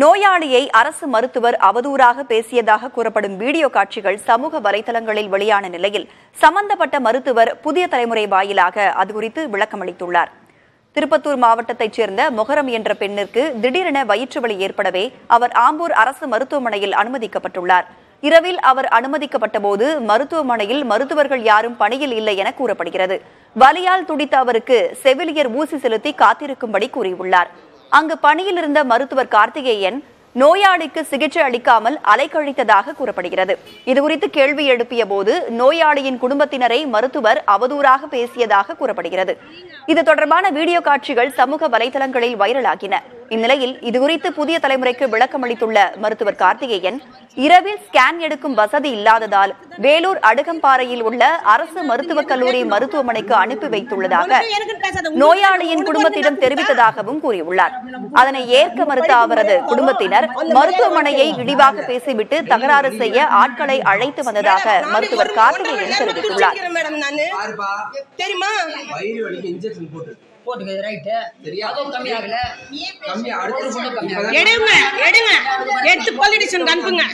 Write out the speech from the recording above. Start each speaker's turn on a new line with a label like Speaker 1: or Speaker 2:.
Speaker 1: நோயாளியை அரசு மருத்துவர் அவதூறாக பேசியதாக கூறப்படும் வீடியோ காட்சிகள் சமூக வலைதளங்களில் வெளியான நிலையில் சம்பந்தப்பட்ட மருத்துவர் புதிய தலைமுறை வாயிலாக அது குறித்து விளக்கமளித்துள்ளார். திருப்பத்தூர் மாவட்டத்தைச் சேர்ந்த மொஹரம் என்ற பெண்ணிற்கு திடீரென வயிற்றுவலி ஏற்படவே அவர் ஆம்பூர் அரசு மருத்துவமனையில் அனுமதிக்கப்பட்டுள்ளார். இரவில் அவர் அனுமதிக்கப்பட்ட போது மருத்துவமனையில் மருத்துவர்கள் யாரும் பணியில் இல்லை என கூறப்படுகிறது. வலியால் துடித்த அவருக்கு செவிலியர் ஊசி செலுத்தி காத்திருக்கும்படி கூறியுள்ளார். அங்கு பணியில் இருந்த மருத்துவர் கார்த்திகேயன் நோயாளிக்கு சிகிச்சை அளிக்காமல் அலைக்கழித்ததாக கூறப்படுகிறது. இதுகுறித்து கேள்வி எழுப்பிய போது நோயாளியின் குடும்பத்தினரை மருத்துவர் அவதூறாக பேசியதாக கூறப்படுகிறது. இது தொடர்பான வீடியோ காட்சிகள் சமூக வலைதளங்களில் வைரலாகின. இந்நிலையில் இதுகுறித்து புதிய தலைமுறைக்கு விளக்கமளித்துள்ள மருத்துவர் கார்த்திகேயன் இரவில் ஸ்கேன் எடுக்கும் வசதி இல்லாததால் வேலூர் அடுகம்பாறையில் உள்ள அரசு மருத்துவக் கல்லூரி மருத்துவமனைக்கு அனுப்பி வைத்துள்ளதாக நோயாளியின் குடும்பத்திடம் தெரிவித்ததாகவும் கூறியுள்ளார். அதனை ஏற்க மறுத்த அவரது குடும்பத்தினர் மருத்துவமனையை இழிவாக பேசிவிட்டு தகராறு செய்ய ஆட்களை அழைத்து வந்ததாக மருத்துவர் கார்த்திகேயன் தெரிவித்துள்ளார்.
Speaker 2: போட்டுக்க ரைட்டு? அதுவும் கம்மியாகல
Speaker 3: கம்மி அடுத்த
Speaker 4: எடுங்க எடுங்க. எடுத்து போலீஸ் அனுப்புங்க.